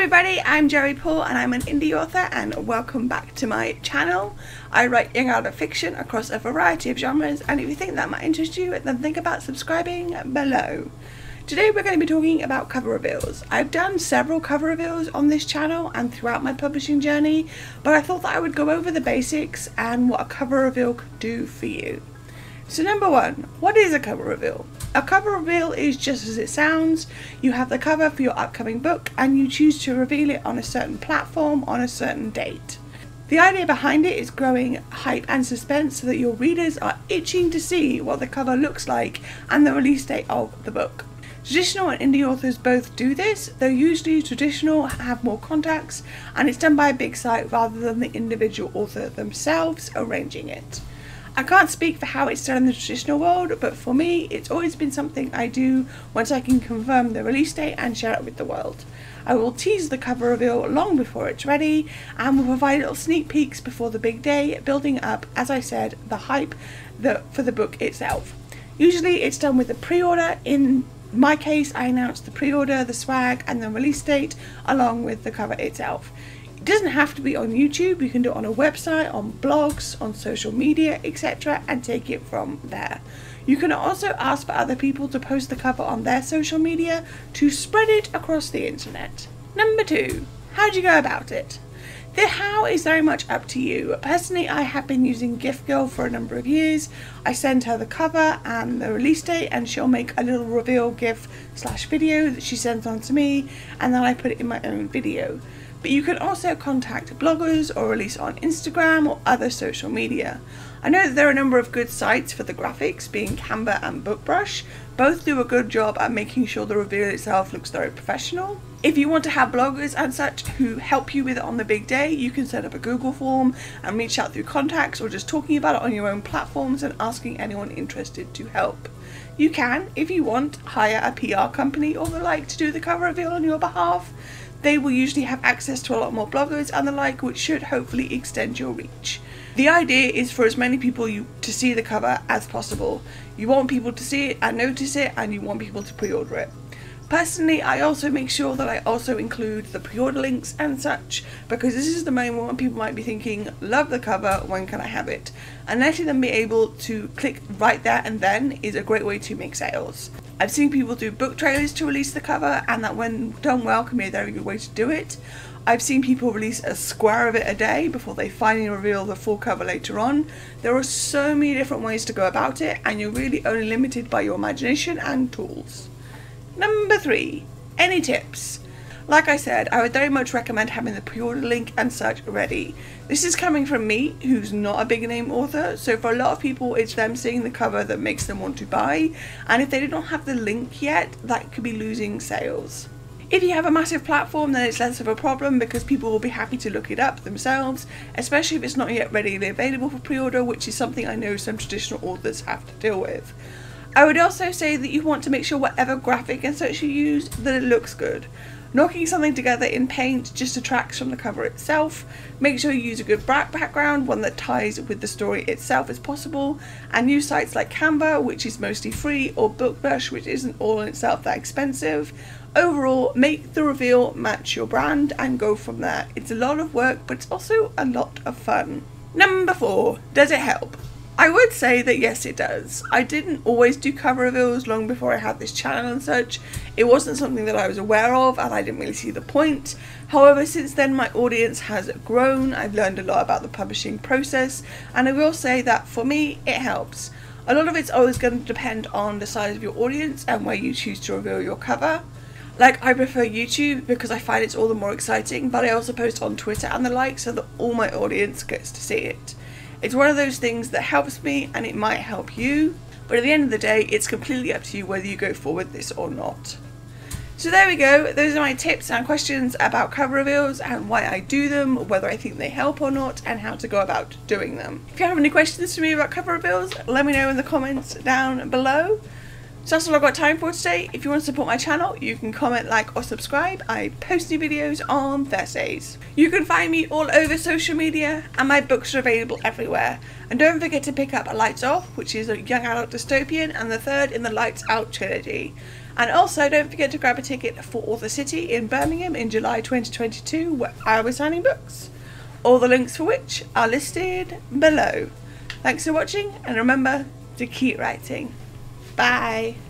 everybody, I'm Joey Paul and I'm an indie author and welcome back to my channel. I write young adult fiction across a variety of genres and if you think that might interest you then think about subscribing below. Today we're going to be talking about cover reveals. I've done several cover reveals on this channel and throughout my publishing journey but I thought that I would go over the basics and what a cover reveal could do for you. So number one, what is a cover reveal? A cover reveal is just as it sounds. You have the cover for your upcoming book and you choose to reveal it on a certain platform on a certain date. The idea behind it is growing hype and suspense so that your readers are itching to see what the cover looks like and the release date of the book. Traditional and indie authors both do this, though usually traditional have more contacts and it's done by a big site rather than the individual author themselves arranging it. I can't speak for how it's done in the traditional world, but for me, it's always been something I do once I can confirm the release date and share it with the world. I will tease the cover reveal long before it's ready and will provide little sneak peeks before the big day, building up, as I said, the hype for the book itself. Usually it's done with a pre-order. In my case, I announce the pre-order, the swag and the release date along with the cover itself. It doesn't have to be on YouTube, you can do it on a website, on blogs, on social media, etc., and take it from there. You can also ask for other people to post the cover on their social media to spread it across the internet. Number two, how do you go about it? The how is very much up to you. Personally, I have been using Giftgrrl for a number of years. I send her the cover and the release date and she'll make a little reveal GIF slash video that she sends on to me and then I put it in my own video but you can also contact bloggers or release on Instagram or other social media. I know that there are a number of good sites for the graphics, being Canva and BookBrush. Both do a good job at making sure the reveal itself looks very professional. If you want to have bloggers and such who help you with it on the big day, you can set up a Google form and reach out through contacts or just talking about it on your own platforms and asking anyone interested to help. You can, if you want, hire a PR company or the like to do the cover reveal on your behalf they will usually have access to a lot more bloggers and the like which should hopefully extend your reach. The idea is for as many people you to see the cover as possible. You want people to see it and notice it and you want people to pre-order it. Personally, I also make sure that I also include the pre-order links and such because this is the moment when people might be thinking, love the cover, when can I have it? And letting them be able to click right there and then is a great way to make sales. I've seen people do book trailers to release the cover and that when done well can be a very good way to do it. I've seen people release a square of it a day before they finally reveal the full cover later on. There are so many different ways to go about it and you're really only limited by your imagination and tools. Number three, any tips? Like I said, I would very much recommend having the pre-order link and such ready. This is coming from me, who's not a big name author, so for a lot of people it's them seeing the cover that makes them want to buy, and if they don't have the link yet, that could be losing sales. If you have a massive platform then it's less of a problem because people will be happy to look it up themselves, especially if it's not yet readily available for pre-order, which is something I know some traditional authors have to deal with. I would also say that you want to make sure whatever graphic and such you use that it looks good. Knocking something together in paint just detracts from the cover itself. Make sure you use a good background, one that ties with the story itself as possible, and use sites like Canva, which is mostly free, or BookBrush, which isn't all in itself that expensive. Overall, make the reveal match your brand and go from there. It's a lot of work, but it's also a lot of fun. Number four, does it help? I would say that yes it does. I didn't always do cover reveals long before I had this channel and such. It wasn't something that I was aware of and I didn't really see the point. However, since then my audience has grown, I've learned a lot about the publishing process and I will say that for me it helps. A lot of it's always going to depend on the size of your audience and where you choose to reveal your cover. Like I prefer YouTube because I find it's all the more exciting but I also post on Twitter and the like so that all my audience gets to see it. It's one of those things that helps me and it might help you, but at the end of the day, it's completely up to you whether you go forward this or not. So there we go, those are my tips and questions about cover reveals and why I do them, whether I think they help or not, and how to go about doing them. If you have any questions for me about cover reveals, let me know in the comments down below. So that's all I've got time for today. If you want to support my channel, you can comment, like or subscribe. I post new videos on Thursdays. You can find me all over social media and my books are available everywhere. And don't forget to pick up Lights Off, which is a young adult dystopian and the third in the Lights Out trilogy. And also, don't forget to grab a ticket for Author City in Birmingham in July 2022, where I will be signing books. All the links for which are listed below. Thanks for watching, and remember to keep writing. Bye.